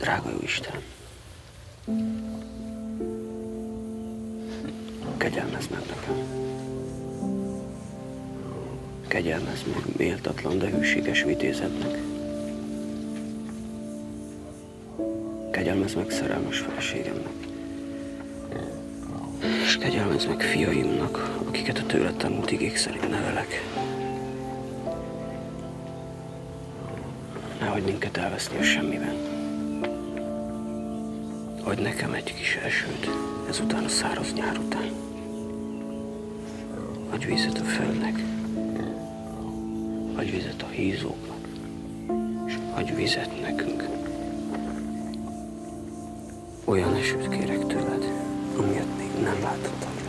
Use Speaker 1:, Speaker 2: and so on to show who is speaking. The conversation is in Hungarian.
Speaker 1: Drága jó Isten, kegyelmezz meg nekem. Kegyelmezz meg méltatlan, de hűséges vitézednek. Kegyelmezz meg szerelmes feleségemnek. És kegyelmezz meg fiaimnak, akiket a tőled tanult igék szerint nevelek. Ne hagyd minket elveszni a semmiben. Adj nekem egy kis elsőt, ezután a száraz nyár után. Adj vizet a földnek, adj vizet a hízóknak, és adj vizet nekünk. Olyan esőt kérek tőled, amilyet még nem láttam.